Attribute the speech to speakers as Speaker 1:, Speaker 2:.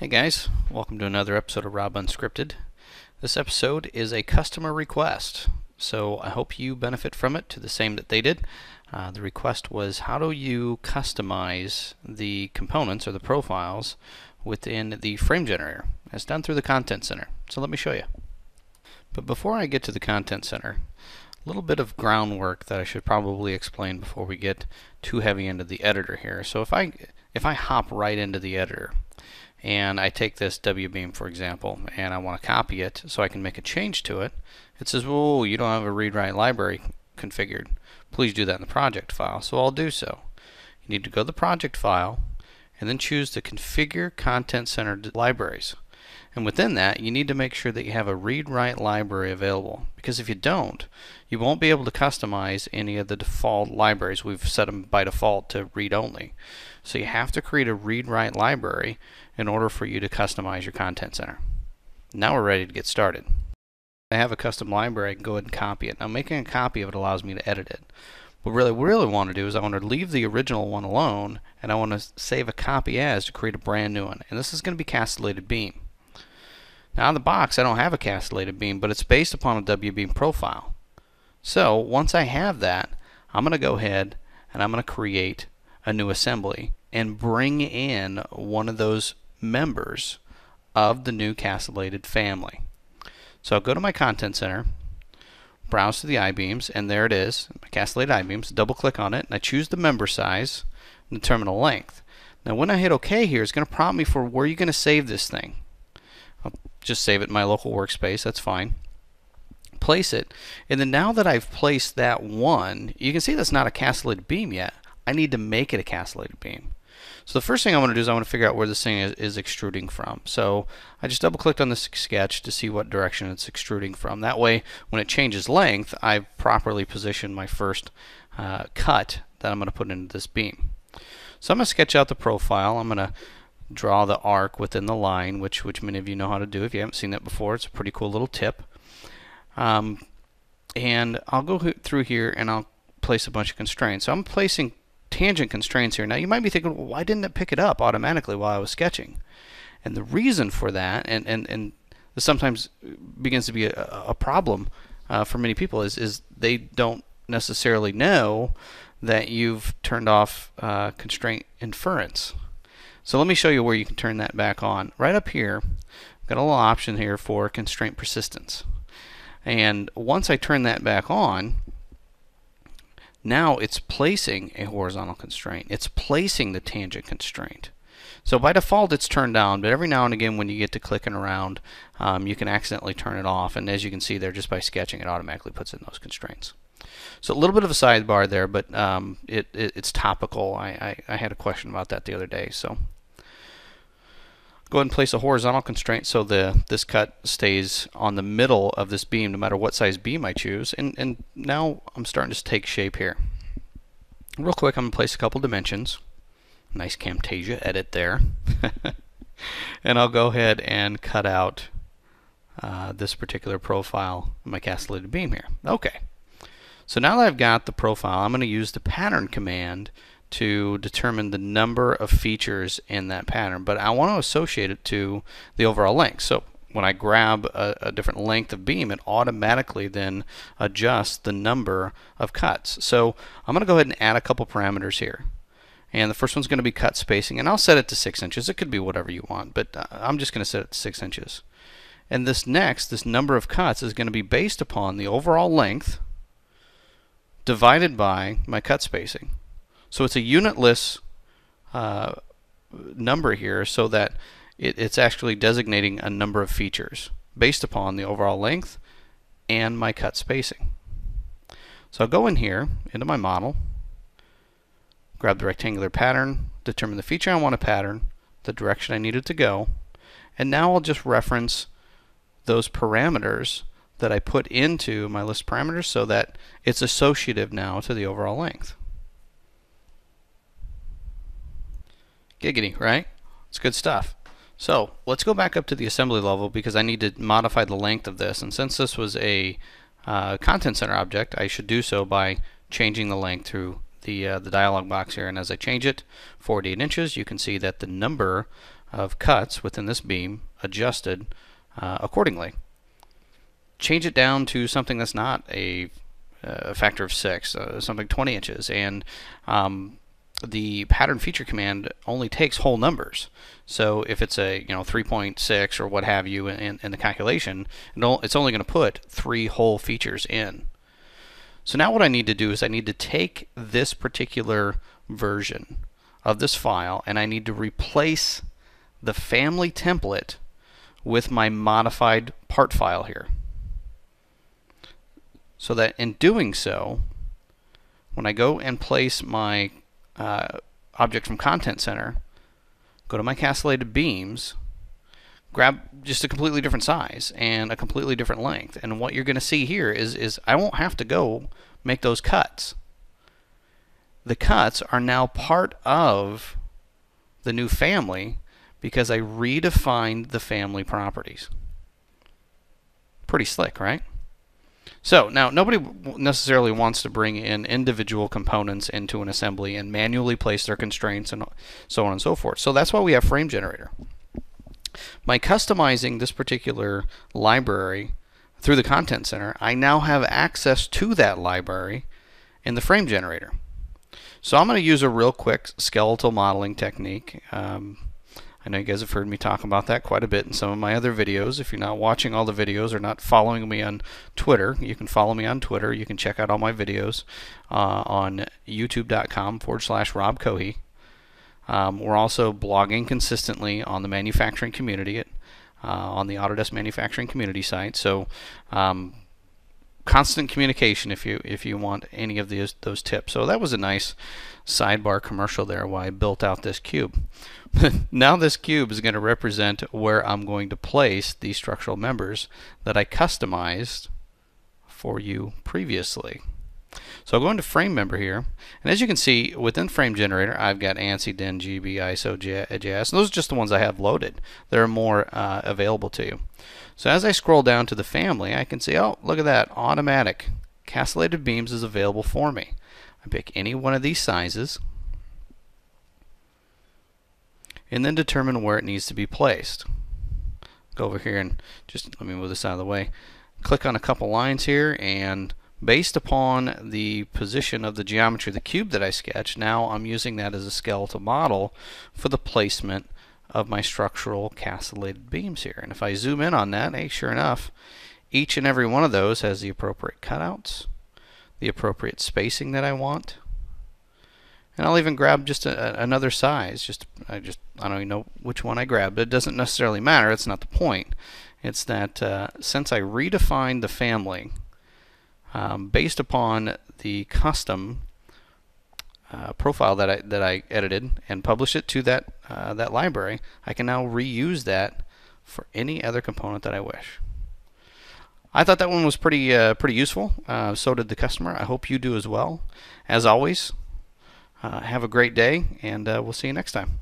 Speaker 1: Hey guys, welcome to another episode of Rob Unscripted. This episode is a customer request, so I hope you benefit from it to the same that they did. Uh, the request was how do you customize the components or the profiles within the frame generator? It's done through the Content Center, so let me show you. But before I get to the Content Center, a little bit of groundwork that I should probably explain before we get too heavy into the editor here. So if I if I hop right into the editor and I take this WBeam for example and I want to copy it so I can make a change to it, it says, "Whoa, you don't have a read-write library configured. Please do that in the project file." So I'll do so. You need to go to the project file and then choose the Configure Content Center Libraries. And within that, you need to make sure that you have a read-write library available. Because if you don't, you won't be able to customize any of the default libraries. We've set them by default to read-only. So you have to create a read-write library in order for you to customize your content center. Now we're ready to get started. I have a custom library, I can go ahead and copy it. Now making a copy of it allows me to edit it. But really, what I really want to do is I want to leave the original one alone, and I want to save a copy as to create a brand new one. And this is going to be castellated beam. Now in the box I don't have a castellated beam, but it's based upon a WBeam profile. So once I have that, I'm going to go ahead and I'm going to create a new assembly and bring in one of those members of the new castellated family. So I'll go to my content center, browse to the I-beams, and there it is, my castellated I-beams. Double click on it, and I choose the member size and the terminal length. Now when I hit OK here, it's going to prompt me for where you're going to save this thing. I'll just save it in my local workspace, that's fine. Place it, and then now that I've placed that one, you can see that's not a castellated beam yet. I need to make it a castellated beam. So the first thing I want to do is I want to figure out where this thing is, is extruding from. So I just double clicked on this sketch to see what direction it's extruding from. That way when it changes length I've properly positioned my first uh, cut that I'm going to put into this beam. So I'm going to sketch out the profile. I'm going to draw the arc within the line, which which many of you know how to do. If you haven't seen that before, it's a pretty cool little tip. Um, and I'll go through here and I'll place a bunch of constraints. So I'm placing tangent constraints here. Now you might be thinking, well, why didn't it pick it up automatically while I was sketching? And the reason for that, and, and, and this sometimes begins to be a, a problem uh, for many people, is, is they don't necessarily know that you've turned off uh, constraint inference. So let me show you where you can turn that back on. Right up here, I've got a little option here for constraint persistence. And once I turn that back on, now it's placing a horizontal constraint. It's placing the tangent constraint. So by default it's turned down, but every now and again when you get to clicking around, um, you can accidentally turn it off. And as you can see there, just by sketching, it automatically puts in those constraints. So a little bit of a sidebar there, but um, it, it, it's topical. I, I, I, had a question about that the other day. So go ahead and place a horizontal constraint so the this cut stays on the middle of this beam no matter what size beam I choose. And, and now I'm starting to take shape here. Real quick, I'm going to place a couple dimensions. Nice Camtasia edit there. and I'll go ahead and cut out uh, this particular profile of my castellated beam here. Okay. So now that I've got the profile, I'm going to use the pattern command to determine the number of features in that pattern, but I want to associate it to the overall length. So when I grab a, a, different length of beam, it automatically then adjusts the number of cuts. So I'm going to go ahead and add a couple parameters here. And the first one's going to be cut spacing, and I'll set it to 6 inches. It could be whatever you want, but uh, I'm just going to set it to 6 inches. And this next, this number of cuts, is going to be based upon the overall length divided by my cut spacing. So it's a unitless uh, number here so that it, it's actually designating a number of features based upon the overall length and my cut spacing. So I'll go in here into my model, grab the rectangular pattern, determine the feature I want to pattern, the direction I need it to go, and now I'll just reference those parameters that I put into my list parameters so that it's associative now to the overall length. Giggity, right? It's good stuff. So let's go back up to the assembly level because I need to modify the length of this. And since this was a uh, content center object, I should do so by changing the length through the, uh, the dialog box here. And as I change it 48 inches, you can see that the number of cuts within this beam adjusted uh, accordingly. Change it down to something that's not a, a factor of 6, uh, something 20 inches, and um, the pattern feature command only takes whole numbers. So if it's a you know 3.6 or what have you in, in the calculation, it's only going to put three whole features in. So now what I need to do is I need to take this particular version of this file and I need to replace the family template with my modified part file here. So that in doing so, when I go and place my uh, object from Content Center, go to my castellated beams, grab just a completely different size and a completely different length. And what you're going to see here is, is I won't have to go make those cuts. The cuts are now part of the new family because I redefined the family properties. Pretty slick, right? So now nobody necessarily wants to bring in individual components into an assembly and manually place their constraints and so on and so forth. So that's why we have Frame Generator. By customizing this particular library through the Content Center, I now have access to that library in the Frame Generator. So I'm going to use a real quick skeletal modeling technique. Um, I know you guys have heard me talk about that quite a bit in some of my other videos. If you're not watching all the videos or not following me on Twitter, you can follow me on Twitter. You can check out all my videos uh, on youtube.com forward slash Rob Cohee. Um, we're also blogging consistently on the manufacturing community at, uh, on the Autodesk manufacturing community site. So um, constant communication if you if you want any of these those tips. So that was a nice sidebar commercial there why I built out this cube. now this cube is going to represent where I'm going to place these structural members that I customized for you previously. So I'll go into frame member here, and as you can see within frame generator I've got ANSI, DIN, GB, ISO, JS, and those are just the ones I have loaded. There are more uh, available to you. So as I scroll down to the family I can see, oh look at that, automatic. Castellated beams is available for me. I pick any one of these sizes, and then determine where it needs to be placed. Go over here and just let me move this out of the way. Click on a couple lines here and based upon the position of the geometry of the cube that I sketched, now I'm using that as a skeletal model for the placement of my structural castellated beams here. And if I zoom in on that, hey, sure enough, each and every one of those has the appropriate cutouts, the appropriate spacing that I want, and I'll even grab just a, another size. Just I just I don't even know which one I grabbed. It doesn't necessarily matter. It's not the point. It's that uh, since I redefined the family um, based upon the custom uh, profile that I that I edited and published it to that uh, that library, I can now reuse that for any other component that I wish. I thought that one was pretty uh, pretty useful. Uh, so did the customer. I hope you do as well. As always, uh, have a great day, and uh, we'll see you next time.